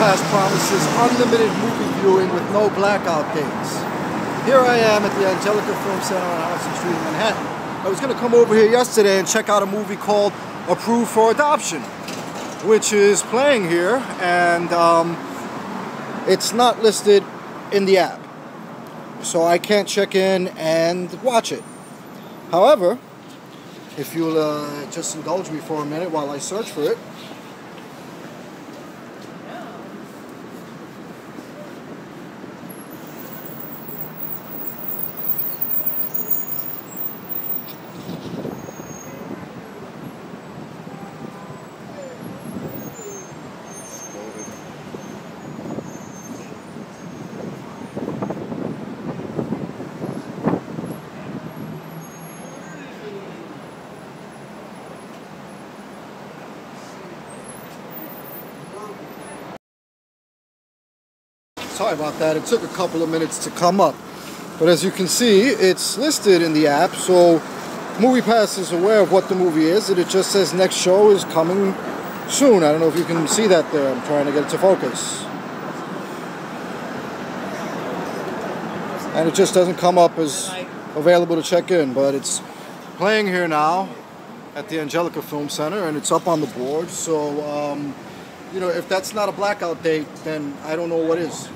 MoviePass promises unlimited movie viewing with no blackout dates. Here I am at the Angelika Film Center on Houston Street in Manhattan. I was going to come over here yesterday and check out a movie called Approved for Adoption, which is playing here, and um, it's not listed in the app. So I can't check in and watch it. However, if you'll uh, just indulge me for a minute while I search for it. Sorry about that, it took a couple of minutes to come up. But as you can see, it's listed in the app, so MoviePass is aware of what the movie is, and it just says next show is coming soon. I don't know if you can see that there. I'm trying to get it to focus. And it just doesn't come up as available to check in, but it's playing here now at the Angelika Film Center, and it's up on the board, so um, you know, if that's not a blackout date, then I don't know what is.